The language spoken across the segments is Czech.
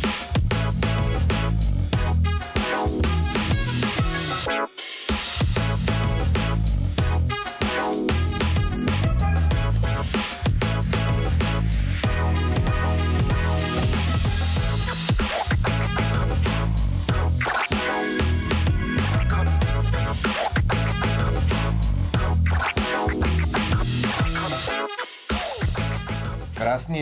Bye.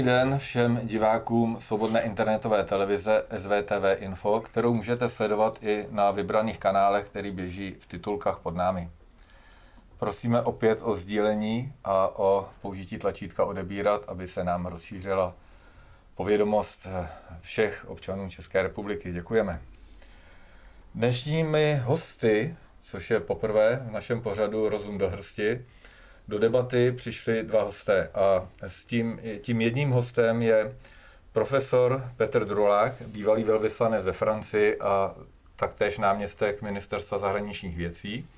Den všem divákům svobodné internetové televize SVTV Info, kterou můžete sledovat i na vybraných kanálech, který běží v titulkách pod námi. Prosíme opět o sdílení a o použití tlačítka odebírat, aby se nám rozšířila povědomost všech občanů České republiky. Děkujeme. Dnešními hosty, což je poprvé v našem pořadu Rozum do hrsti, do debaty přišli dva hosté a s tím, tím jedním hostem je profesor Petr Drulák, bývalý velvyslanec ve Francii a taktéž náměstek Ministerstva zahraničních věcí.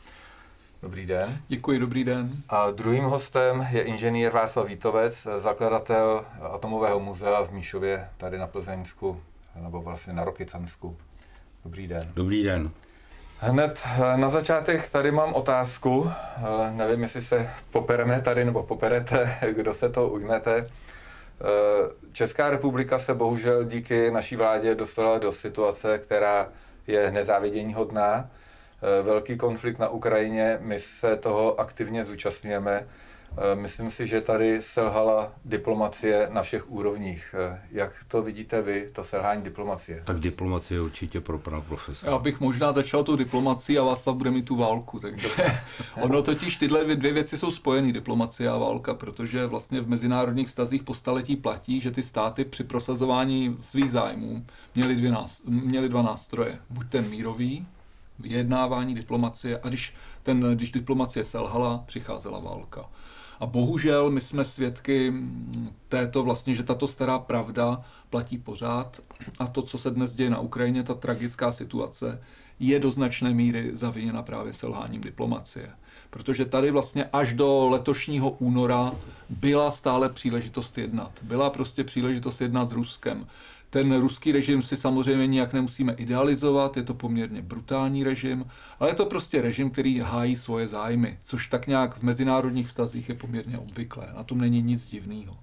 Dobrý den. Děkuji, dobrý den. A druhým hostem je inženýr Václav Vítovec, zakladatel Atomového muzea v Míšově, tady na Plzeňsku, nebo vlastně na Rokycansku. Dobrý den. Dobrý den. Hned eh, na začátek tady mám otázku. Eh, nevím, jestli se popereme tady nebo poperete, kdo se to ujmete. Eh, Česká republika se bohužel díky naší vládě dostala do situace, která je nezávidění hodná. Velký konflikt na Ukrajině, my se toho aktivně zúčastňujeme. Eh, myslím si, že tady selhala diplomacie na všech úrovních. Eh, jak to vidíte vy, to selhání diplomacie? Tak diplomacie je určitě pro pana profesora. Já bych možná začal tu diplomací a Václav bude mít tu válku. Takže ono totiž tyhle dvě věci jsou spojeny, diplomacie a válka, protože vlastně v mezinárodních vztazích po staletí platí, že ty státy při prosazování svých zájmů měly, dvě nás, měly dva nástroje. Buď ten mírový, vyjednávání, diplomacie, a když, ten, když diplomacie selhala, přicházela válka. A bohužel my jsme svědky této vlastně, že tato stará pravda platí pořád a to, co se dnes děje na Ukrajině, ta tragická situace, je do značné míry zaviněna právě selháním diplomacie. Protože tady vlastně až do letošního února byla stále příležitost jednat. Byla prostě příležitost jednat s Ruskem. Ten ruský režim si samozřejmě nijak nemusíme idealizovat, je to poměrně brutální režim, ale je to prostě režim, který hájí svoje zájmy, což tak nějak v mezinárodních vztazích je poměrně obvyklé. Na tom není nic divného.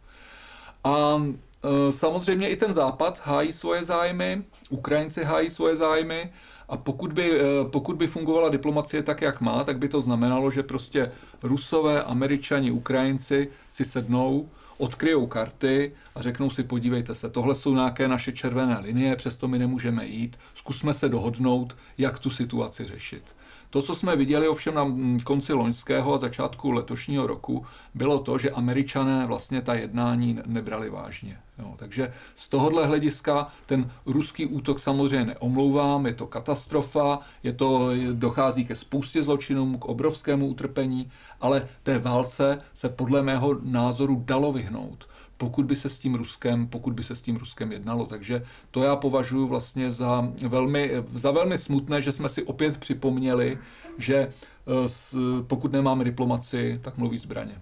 A e, samozřejmě i ten západ hájí svoje zájmy, Ukrajinci hájí svoje zájmy a pokud by, e, pokud by fungovala diplomacie tak, jak má, tak by to znamenalo, že prostě Rusové, Američani, Ukrajinci si sednou, odkryjou karty a řeknou si, podívejte se, tohle jsou nějaké naše červené linie, přesto my nemůžeme jít, zkusme se dohodnout, jak tu situaci řešit. To, co jsme viděli ovšem na konci loňského a začátku letošního roku, bylo to, že američané vlastně ta jednání nebrali vážně. Jo, takže z tohohle hlediska ten ruský útok samozřejmě neomlouvám, je to katastrofa, je to, dochází ke spoustě zločinům, k obrovskému utrpení, ale té válce se podle mého názoru dalo vyhnout pokud by se s tím Ruskem, pokud by se s tím Ruskem jednalo. Takže to já považuji vlastně za velmi, za velmi smutné, že jsme si opět připomněli, že eh, pokud nemáme diplomaci, tak mluví zbraně.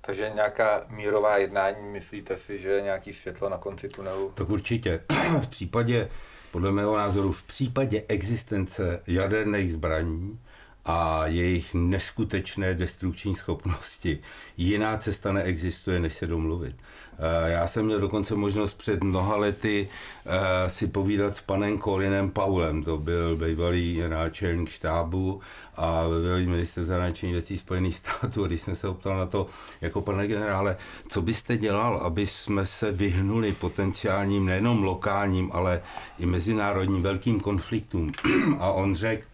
Takže nějaká mírová jednání, myslíte si, že je nějaký světlo na konci tunelu? Tak určitě. V případě, podle mého názoru, v případě existence jaderných zbraní a jejich neskutečné destrukční schopnosti, jiná cesta neexistuje, než se domluvit. Eh, já jsem měl dokonce možnost před mnoha lety eh, si povídat s panem Colinem Paulem, to byl bývalý náčelník štábu a bývalý minister zahraničních věcí Spojených států. A když jsem se optal na to, jako pane generále, co byste dělal, aby jsme se vyhnuli potenciálním, nejenom lokálním, ale i mezinárodním velkým konfliktům. A on řekl,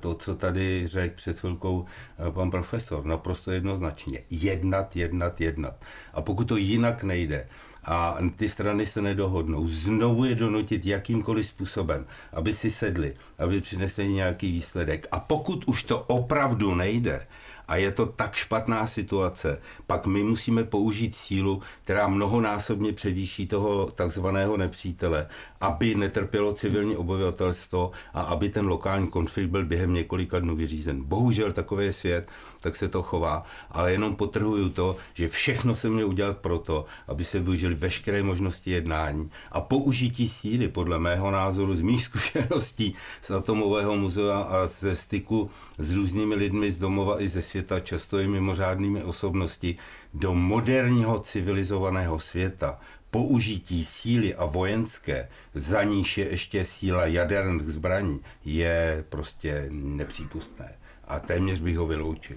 to, co tady řekl před chvilkou eh, pan profesor, naprosto jednoznačně. Jednat, jednat, jednat. A pokud to jinak nejde, a ty strany se nedohodnou, znovu je donutit jakýmkoliv způsobem, aby si sedli, aby přinesli nějaký výsledek. A pokud už to opravdu nejde, a je to tak špatná situace, pak my musíme použít sílu, která mnohonásobně převýší toho takzvaného nepřítele, aby netrpělo civilní obyvatelstvo a aby ten lokální konflikt byl během několika dnů vyřízen. Bohužel takový je svět, tak se to chová, ale jenom potrhuju to, že všechno se mělo udělat proto, aby se využili veškeré možnosti jednání. A použití síly, podle mého názoru, z mých zkušeností z Atomového muzea a ze styku s různými lidmi z domova i ze světa, často i mimořádnými osobnosti, do moderního civilizovaného světa použití síly a vojenské, za níž je ještě síla jaderných zbraní, je prostě nepřípustné. A téměř bych ho vyloučil.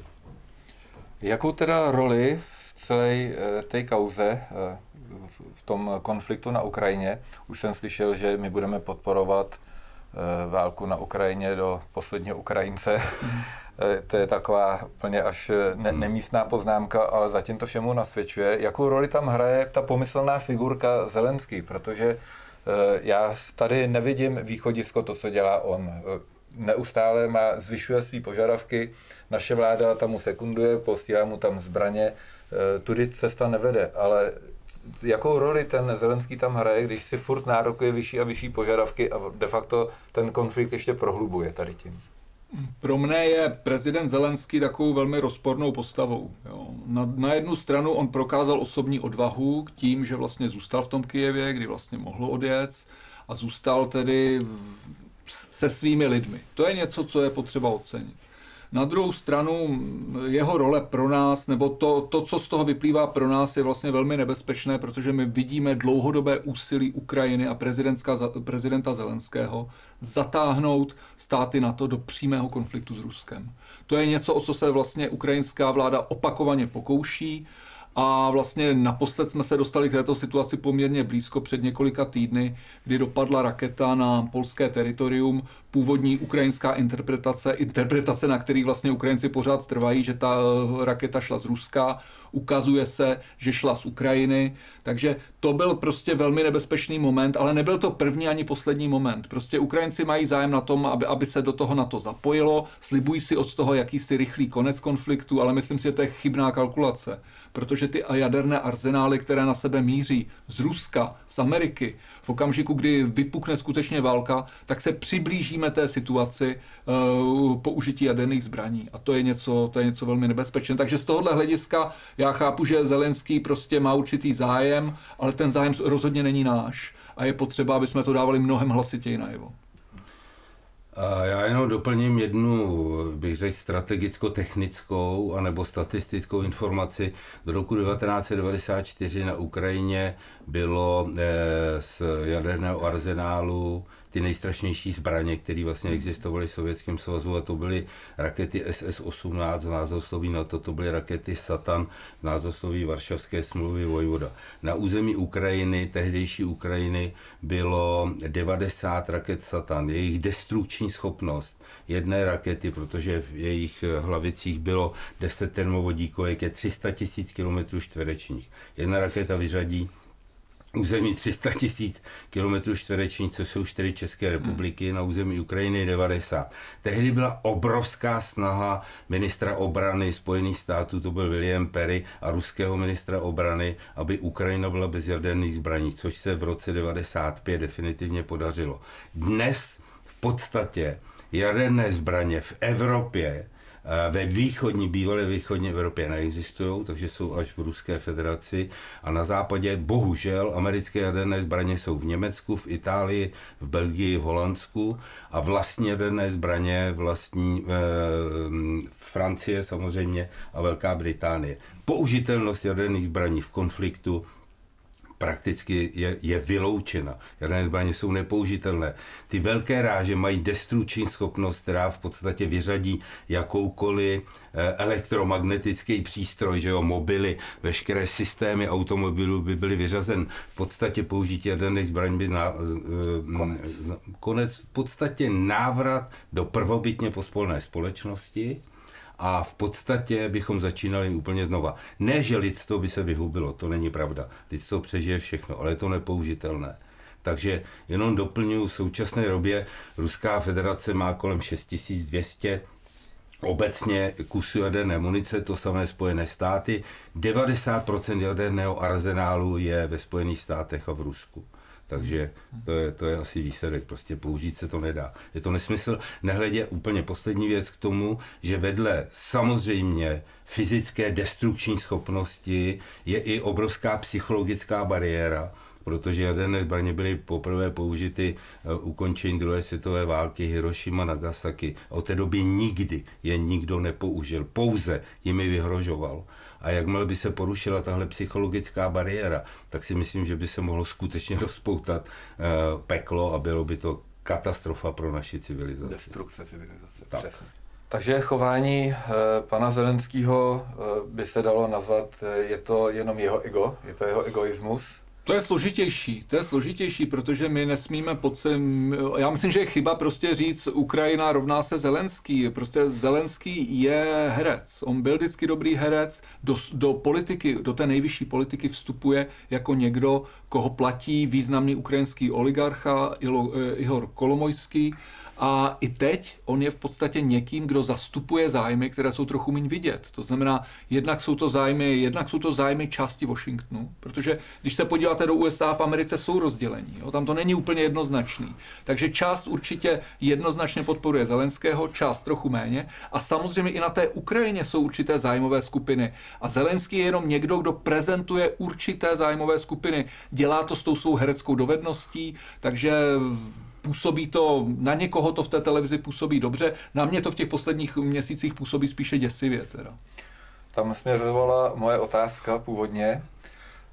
Jakou teda roli v celé eh, té kauze, eh, v tom konfliktu na Ukrajině, už jsem slyšel, že my budeme podporovat eh, válku na Ukrajině do posledního Ukrajince. To je taková úplně až ne, hmm. nemístná poznámka, ale zatím to všemu nasvědčuje. Jakou roli tam hraje ta pomyslná figurka Zelenský, protože já tady nevidím východisko to, co dělá on neustále má, zvyšuje své požadavky, naše vláda tam mu sekunduje, posílá mu tam zbraně, tudy cesta nevede, ale jakou roli ten Zelenský tam hraje, když si furt nárokuje vyšší a vyšší požadavky a de facto ten konflikt ještě prohlubuje tady tím? Pro mne je prezident Zelenský takovou velmi rozpornou postavou. Jo. Na, na jednu stranu on prokázal osobní odvahu k tím, že vlastně zůstal v tom Kijevě, kdy vlastně mohl odjet a zůstal tedy se svými lidmi. To je něco, co je potřeba ocenit. Na druhou stranu jeho role pro nás, nebo to, to, co z toho vyplývá pro nás, je vlastně velmi nebezpečné, protože my vidíme dlouhodobé úsilí Ukrajiny a prezidenta Zelenského zatáhnout státy na to do přímého konfliktu s Ruskem. To je něco, o co se vlastně ukrajinská vláda opakovaně pokouší. A vlastně naposled jsme se dostali k této situaci poměrně blízko před několika týdny, kdy dopadla raketa na polské teritorium původní ukrajinská interpretace, interpretace, na který vlastně Ukrajinci pořád trvají, že ta eh, raketa šla z Ruska, ukazuje se, že šla z Ukrajiny, takže to byl prostě velmi nebezpečný moment, ale nebyl to první ani poslední moment. Prostě Ukrajinci mají zájem na tom, aby, aby se do toho na to zapojilo, slibují si od toho jakýsi rychlý konec konfliktu, ale myslím si, že to je chybná kalkulace, protože ty jaderné arzenály, které na sebe míří z Ruska, z Ameriky, v okamžiku, kdy vypukne skutečně válka, tak se přiblížíme té situaci uh, použití jaderných zbraní. A to je něco, to je něco velmi nebezpečné. Takže z tohohle hlediska já chápu, že Zelenský prostě má určitý zájem, ale ten zájem rozhodně není náš. A je potřeba, aby jsme to dávali mnohem hlasitěji najevo. Já jenom doplním jednu, bych řekl, strategicko-technickou anebo statistickou informaci. Do roku 1994 na Ukrajině bylo eh, z jaderného arzenálu ty nejstrašnější zbraně, které vlastně existovaly v Sovětském svazu a to byly rakety SS-18 v názvosloví NATO, to byly rakety Satan v názvosloví Varšavské smlouvy Vojvoda. Na území Ukrajiny, tehdejší Ukrajiny, bylo 90 raket Satan. Jejich destrukční schopnost jedné rakety, protože v jejich hlavicích bylo 10 termovodíkovek, je 300 tisíc km čtverečních. Jedna raketa vyřadí území 300 tisíc km čtverečních, co jsou čtyři České republiky, hmm. na území Ukrajiny 90. Tehdy byla obrovská snaha ministra obrany Spojených států, to byl William Perry, a ruského ministra obrany, aby Ukrajina byla bez jaderných zbraní, což se v roce 95 definitivně podařilo. Dnes v podstatě jaderné zbraně v Evropě ve východní, bývalé východní Evropě neexistují, takže jsou až v Ruské federaci a na západě bohužel americké jaderné zbraně jsou v Německu, v Itálii, v Belgii, v Holandsku a vlastní jaderné zbraně vlastní e, Francie samozřejmě a Velká Británie. Použitelnost jaderných zbraní v konfliktu prakticky je, je vyloučena. Jaderné zbraně jsou nepoužitelné. Ty velké ráže mají destruční schopnost, která v podstatě vyřadí jakoukoliv eh, elektromagnetický přístroj, že jo, mobily, veškeré systémy automobilů by byly vyřazen. V podstatě použití jaderných zbraní by na, eh, konec. konec, v podstatě návrat do prvobytně pospolné společnosti, a v podstatě bychom začínali úplně znova. Ne, že lidstvo by se vyhubilo, to není pravda. Lidstvo přežije všechno, ale je to nepoužitelné. Takže jenom doplňuji, v současné době Ruská federace má kolem 6200 obecně kusu jaderné munice, to samé Spojené státy. 90% jaderného arzenálu je ve Spojených státech a v Rusku. Takže to je, to je asi výsledek, prostě použít se to nedá. Je to nesmysl, nehledě úplně poslední věc k tomu, že vedle samozřejmě fyzické destrukční schopnosti je i obrovská psychologická bariéra, protože jaderné zbraně byly poprvé použity uh, ukončení druhé světové války Hiroshima, Nagasaki. Od té doby nikdy je nikdo nepoužil, pouze jimi vyhrožoval. A jakmile by se porušila tahle psychologická bariéra, tak si myslím, že by se mohlo skutečně rozpoutat uh, peklo a bylo by to katastrofa pro naši civilizaci. Destrukce civilizace, tak. přesně. Takže chování e, pana Zelenského by se dalo nazvat, je to jenom jeho ego, je to jeho egoismus, to je složitější, to je složitější, protože my nesmíme sem. já myslím, že je chyba prostě říct Ukrajina rovná se Zelenský, prostě Zelenský je herec, on byl vždycky dobrý herec, do, do politiky, do té nejvyšší politiky vstupuje jako někdo, koho platí významný ukrajinský oligarcha Ihor Kolomojský, a i teď on je v podstatě někým, kdo zastupuje zájmy, které jsou trochu méně vidět. To znamená, jednak jsou to zájmy, jednak jsou to zájmy části Washingtonu, protože když se podíváte do USA v Americe jsou rozdělení, jo, tam to není úplně jednoznačný. Takže část určitě jednoznačně podporuje Zelenského, část trochu méně a samozřejmě i na té Ukrajině jsou určité zájmové skupiny. A Zelenský je jenom někdo, kdo prezentuje určité zájmové skupiny. Dělá to s tou svou hereckou dovedností, takže působí to, na někoho to v té televizi působí dobře, na mě to v těch posledních měsících působí spíše děsivě. Teda. Tam směřovala moje otázka původně,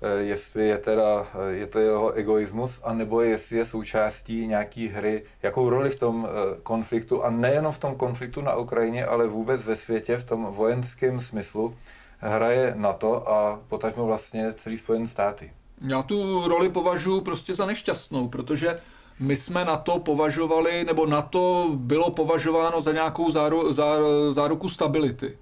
eh, jestli je teda, eh, je to jeho egoismus, anebo jestli je součástí nějaký hry, jakou roli v tom eh, konfliktu, a nejenom v tom konfliktu na Ukrajině, ale vůbec ve světě, v tom vojenském smyslu, hraje NATO a potažmo vlastně celý Spojené státy. Já tu roli považuji prostě za nešťastnou, protože my jsme na to považovali, nebo na to bylo považováno za nějakou záru, zá, záruku stability.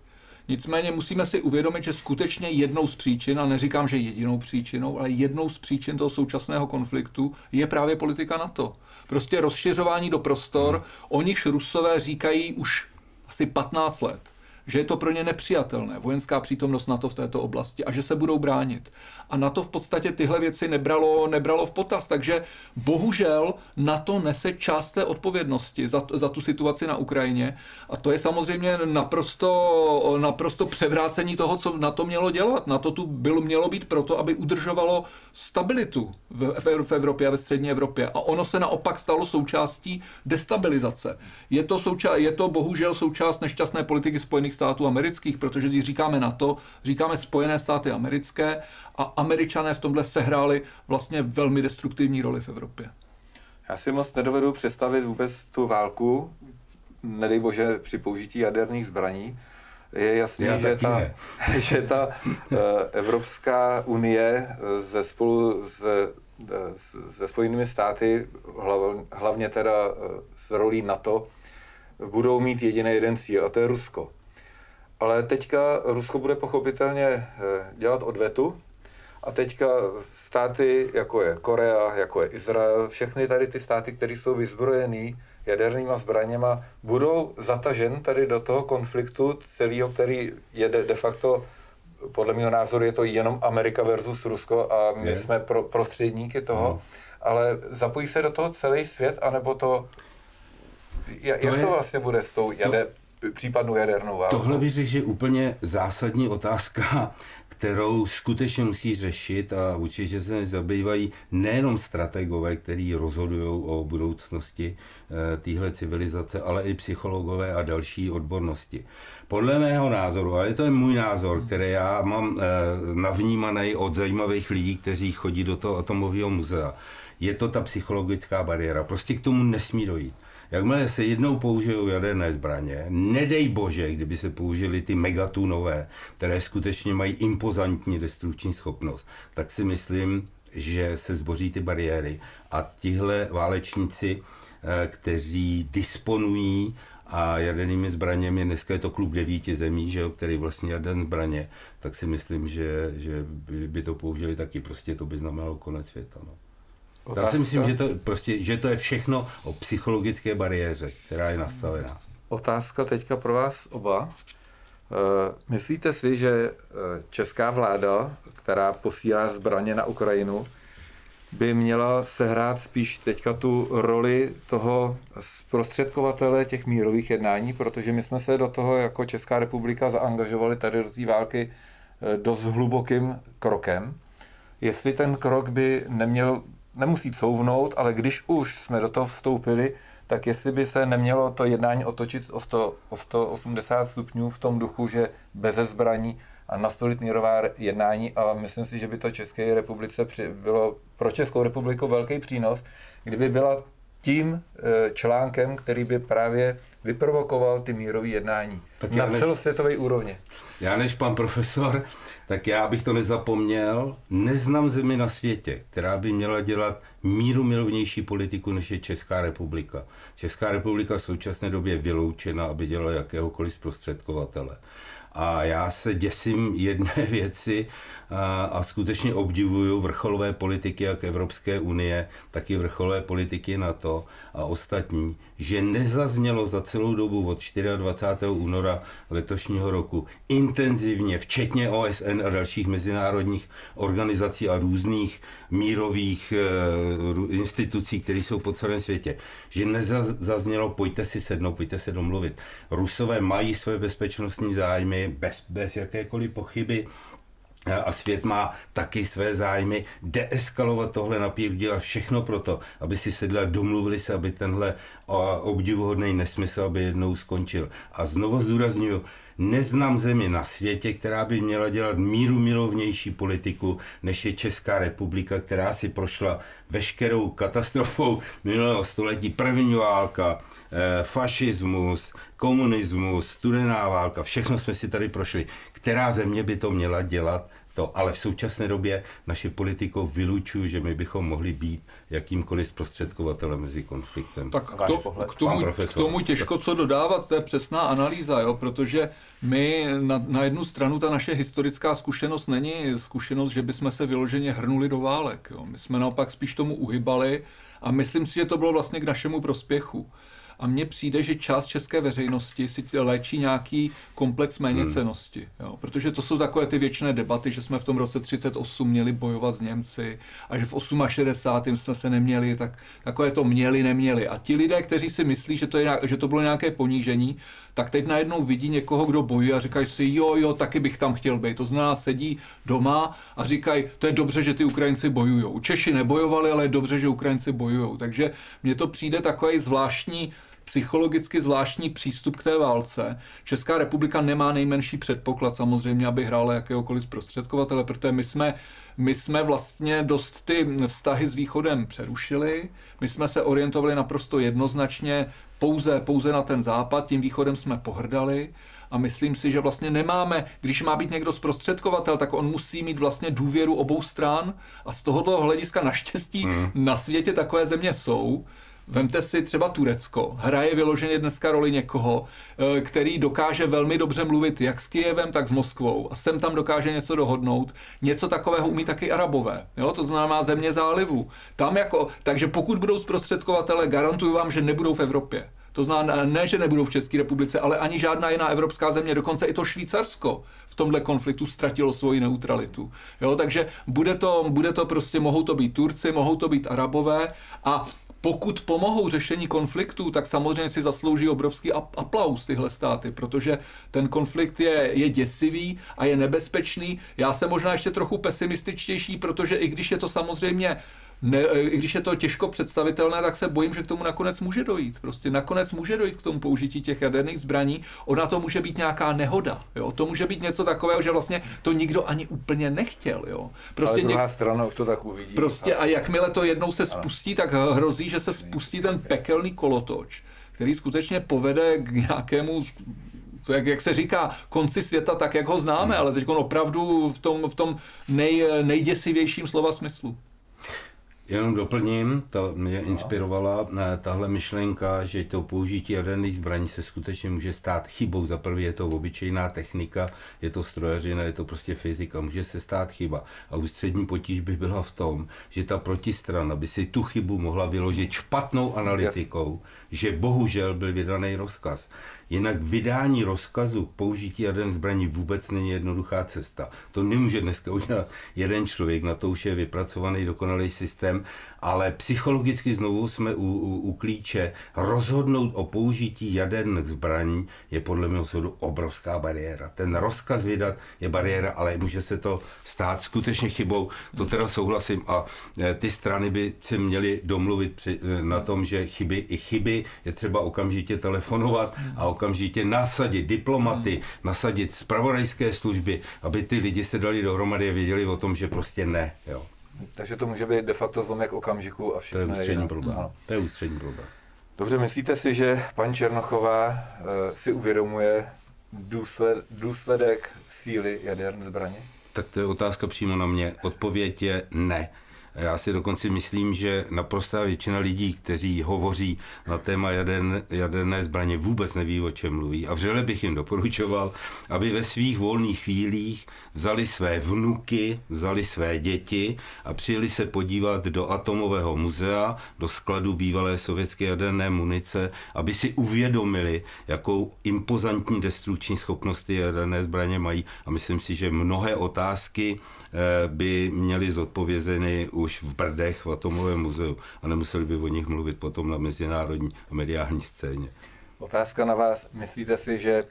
Nicméně musíme si uvědomit, že skutečně jednou z příčin, a neříkám, že jedinou příčinou, ale jednou z příčin toho současného konfliktu je právě politika NATO. Prostě rozšiřování do prostor, hmm. o nichž Rusové říkají už asi 15 let že je to pro ně nepřijatelné, vojenská přítomnost NATO v této oblasti a že se budou bránit. A NATO v podstatě tyhle věci nebralo, nebralo v potaz, takže bohužel NATO nese část té odpovědnosti za, za tu situaci na Ukrajině a to je samozřejmě naprosto, naprosto převrácení toho, co na to mělo dělat. Na to tu bylo, mělo být proto, aby udržovalo stabilitu v, v, v Evropě a ve střední Evropě. A ono se naopak stalo součástí destabilizace. Je to, souča- je to bohužel součást nešťastné politiky Spojených států amerických, protože když říkáme NATO, říkáme Spojené státy americké a američané v tomhle sehráli vlastně velmi destruktivní roli v Evropě. Já si moc nedovedu představit vůbec tu válku, nedej bože při použití jaderných zbraní. Je jasné, že, ta, že ta eh, Evropská unie ze spolu se, se Spojenými státy, hlavně teda eh, s rolí NATO, budou mít jediný jeden cíl, a to je Rusko. Ale teďka Rusko bude pochopitelně eh, dělat odvetu a teďka státy, jako je Korea, jako je Izrael, všechny tady ty státy, které jsou vyzbrojený jadernýma zbraněma, budou zatažen tady do toho konfliktu celého, který je de, de facto, podle mého názoru, je to jenom Amerika versus Rusko a my je. jsme pro, prostředníky toho, no. ale zapojí se do toho celý svět, anebo to, jak to, je, to vlastně bude s tou jader, to, případnou jadernou válkou? Tohle bych řekl, že je úplně zásadní otázka, kterou skutečně musí řešit a určitě se zabývají nejenom strategové, kteří rozhodují o budoucnosti e, téhle civilizace, ale i psychologové a další odbornosti. Podle mého názoru, ale to je můj názor, který já mám e, navnímaný od zajímavých lidí, kteří chodí do toho atomového muzea, je to ta psychologická bariéra. Prostě k tomu nesmí dojít. Jakmile se jednou použijou jaderné zbraně, nedej bože, kdyby se použili ty megatunové, které skutečně mají impozantní destrukční schopnost, tak si myslím, že se zboří ty bariéry a tihle válečníci, eh, kteří disponují a jadernými zbraněmi, dneska je to klub devíti zemí, že jo, který vlastně jaderné zbraně, tak si myslím, že, že by, by to použili taky, prostě to by znamenalo konec světa. No. Otázka. Já si myslím, že to, prostě, že to je všechno o psychologické bariéře, která je nastavená. otázka teďka pro vás oba. Eh, myslíte si, že česká vláda, která posílá zbraně na Ukrajinu, by měla sehrát spíš teďka tu roli toho zprostředkovatele těch mírových jednání, protože my jsme se do toho jako Česká republika zaangažovali tady do té války dost hlubokým krokem. Jestli ten krok by neměl, nemusí couvnout, ale když už jsme do toho vstoupili, tak jestli by se nemělo to jednání otočit o, 100, o 180 stupňů v tom duchu, že bez zbraní a nastolit mírová jednání a myslím si, že by to České republice při, bylo pro Českou republiku velký přínos, kdyby byla tím e, článkem, který by právě vyprovokoval ty mírové jednání tak na než, celosvětové úrovni. Já než pan profesor, tak já bych to nezapomněl. Neznám zemi na světě, která by měla dělat míru milovnější politiku, než je Česká republika. Česká republika v současné době vyloučena, aby dělala jakéhokoliv zprostředkovatele. A já se děsím jedné věci a, a skutečně obdivuju vrcholové politiky jak Evropské unie, tak i vrcholové politiky NATO a ostatní, že nezaznělo za celou dobu od 24. února letošního roku intenzivně, včetně OSN a dalších mezinárodních organizací a různých mírových e, institucí, které jsou po celém světě, že nezaznělo, pojďte si sednout, pojďte se domluvit. Rusové mají své bezpečnostní zájmy bez, bez jakékoliv pochyby, a svět má taky své zájmy, deeskalovat tohle napět, dělat všechno pro to, aby si sedli a domluvili se, aby tenhle obdivuhodný nesmysl aby jednou skončil. A znovu zdůraznuju, neznám zemi na světě, která by měla dělat míru milovnější politiku, než je Česká republika, která si prošla veškerou katastrofou minulého století, první válka, fašismus, komunismus, studená válka, všechno jsme si tady prošli. Která země by to měla dělat? To, ale v současné době naši politikou vylučují, že my bychom mohli být jakýmkoliv zprostředkovatelem mezi konfliktem. Tak k, to, k, tomu, k tomu těžko co dodávat, to je přesná analýza, jo, protože my na, na jednu stranu ta naše historická zkušenost není zkušenost, že bychom se vyloženě hrnuli do válek. Jo. My jsme naopak spíš tomu uhybali a myslím si, že to bylo vlastně k našemu prospěchu a mně přijde, že část české veřejnosti si léčí nějaký komplex méněcenosti, hmm. jo? protože to jsou takové ty věčné debaty, že jsme v tom roce 38 měli bojovat s Němci a že v 68. jsme se neměli, tak takové to měli, neměli. A ti lidé, kteří si myslí, že to, je, že to bylo nějaké ponížení, tak teď najednou vidí někoho, kdo bojuje a říkají si, jo, jo, taky bych tam chtěl být. To znamená, sedí doma a říkají, to je dobře, že ty Ukrajinci bojují. Češi nebojovali, ale je dobře, že Ukrajinci bojují. Takže mně to přijde takový zvláštní psychologicky zvláštní přístup k té válce. Česká republika nemá nejmenší předpoklad samozřejmě, aby hrála jakéhokoliv zprostředkovatele, protože my jsme, my jsme vlastně dost ty vztahy s východem přerušili. My jsme se orientovali naprosto jednoznačně pouze, pouze na ten západ, tím východem jsme pohrdali a myslím si, že vlastně nemáme, když má být někdo zprostředkovatel, tak on musí mít vlastně důvěru obou stran a z tohoto hlediska naštěstí hmm. na světě takové země jsou. Vemte si třeba Turecko. Hraje vyloženě dneska roli někoho, eh, který dokáže velmi dobře mluvit jak s Kijevem, tak s Moskvou. A sem tam dokáže něco dohodnout. Něco takového umí taky Arabové. Jo? To znamená země zálivu. Tam jako, takže pokud budou zprostředkovatele, garantuju vám, že nebudou v Evropě. To znamená, ne, že nebudou v České republice, ale ani žádná jiná evropská země, dokonce i to Švýcarsko v tomhle konfliktu ztratilo svoji neutralitu. Jo, takže bude to, bude to prostě, mohou to být Turci, mohou to být Arabové a pokud pomohou řešení konfliktu, tak samozřejmě si zaslouží obrovský aplaus tyhle státy, protože ten konflikt je, je děsivý a je nebezpečný. Já jsem možná ještě trochu pesimističtější, protože i když je to samozřejmě ne, i když je to těžko představitelné, tak se bojím, že k tomu nakonec může dojít. Prostě nakonec může dojít k tomu použití těch jaderných zbraní. Ona to může být nějaká nehoda. Jo? To může být něco takového, že vlastně to nikdo ani úplně nechtěl. Jo? Prostě Ale druhá něk... strana už to tak uvidí. Prostě a jakmile to jednou se spustí, tak hrozí, že se spustí ten pekelný kolotoč, který skutečně povede k nějakému to jak, jak se říká, konci světa tak, jak ho známe, hmm. ale teď opravdu v tom, v tom nej, nejděsivějším slova smyslu. Jenom doplním, to mě inspirovala eh, tahle myšlenka, že to použití jaderných zbraní se skutečně může stát chybou. Za prvé je to obyčejná technika, je to strojařina, je to prostě fyzika, může se stát chyba. A ústřední potíž by byla v tom, že ta protistrana by si tu chybu mohla vyložit špatnou analytikou, yes. že bohužel byl vydaný rozkaz Jinak vydání rozkazu k použití jaderné zbraní vůbec není jednoduchá cesta. To nemůže dneska udělat jeden člověk, na to už je vypracovaný dokonalý systém, ale psychologicky znovu jsme u, u, u klíče. Rozhodnout o použití jaderných zbraní je podle mého soudu obrovská bariéra. Ten rozkaz vydat je bariéra, ale může se to stát skutečně chybou. To teda souhlasím a e, ty strany by si měly domluvit při, e, na tom, že chyby i chyby je třeba okamžitě telefonovat a okamžitě nasadit diplomaty, nasadit zpravodajské služby, aby ty lidi se dali dohromady a věděli o tom, že prostě ne. Jo. Takže to může být de facto zlomek okamžiku a všechno To je ústřední problém. Ano. To je ústřední problém. Dobře, myslíte si, že paní Černochová uh, si uvědomuje důsled, důsledek síly jaderné zbraně? Tak to je otázka přímo na mě. Odpověď je ne. Já si dokonce myslím, že naprostá většina lidí, kteří hovoří na téma jaderné, jaderné zbraně, vůbec neví, o čem mluví. A vřele bych jim doporučoval, aby ve svých volných chvílích vzali své vnuky, vzali své děti a přijeli se podívat do atomového muzea, do skladu bývalé sovětské jaderné munice, aby si uvědomili, jakou impozantní destrukční schopnost ty jaderné zbraně mají. A myslím si, že mnohé otázky by měly zodpovězeny už v Brdech v Atomovém muzeu a nemuseli by o nich mluvit potom na mezinárodní a mediální scéně. Otázka na vás. Myslíte si, že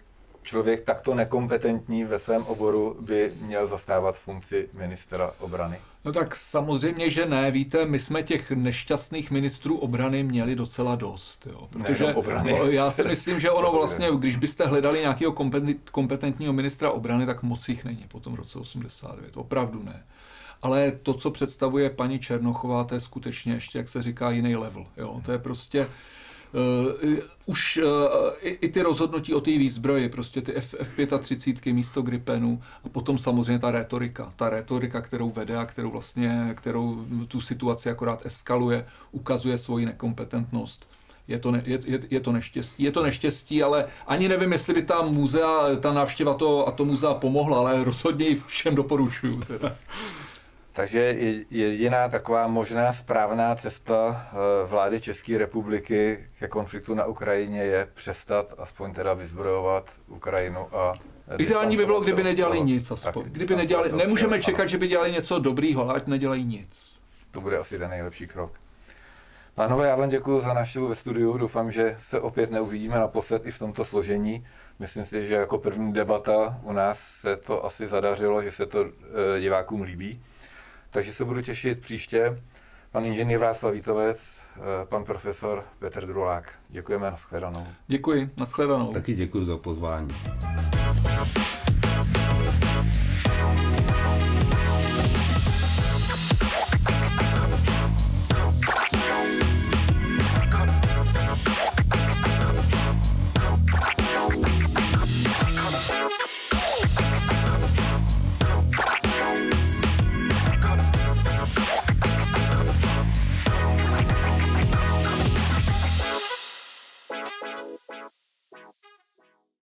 člověk takto nekompetentní ve svém oboru by měl zastávat funkci ministra obrany? No tak samozřejmě, že ne. Víte, my jsme těch nešťastných ministrů obrany měli docela dost. Jo. Protože obrany. já si myslím, že ono vlastně, když byste hledali nějakého kompetentního ministra obrany, tak moc jich není po tom roce 89. Opravdu ne. Ale to, co představuje paní Černochová, to je skutečně ještě, jak se říká, jiný level. Jo. To je prostě Uh, už uh, i, i ty rozhodnutí o té výzbroji, prostě ty F, F-35 místo Gripenu a potom samozřejmě ta retorika. Ta retorika, kterou vede a kterou vlastně, kterou tu situaci akorát eskaluje, ukazuje svoji nekompetentnost. Je to, ne, je, je, je to neštěstí. Je to neštěstí, ale ani nevím, jestli by ta muzea, ta návštěva to, a to muzea pomohla, ale rozhodně ji všem doporučuju. Teda. Takže jediná taková možná správná cesta eh, vlády České republiky ke konfliktu na Ukrajině je přestat aspoň teda vyzbrojovat Ukrajinu a Ideální by bylo, kdyby nedělali nic aspoň. Kdyby nedělali, nemůžeme čekat, že by dělali něco dobrýho, ale ať nedělají nic. To bude asi ten nejlepší krok. Pánové, já vám děkuji za návštěvu ve studiu. Doufám, že se opět neuvidíme naposled i v tomto složení. Myslím si, že jako první debata u nás se to asi zadařilo, že se to eh, divákům líbí. Takže se budu těšit příště. Pan inženýr Václav Vítovec, eh, pan profesor Petr Drulák. Děkujeme, nashledanou. Děkuji, nashledanou. Taky děkuji za pozvání.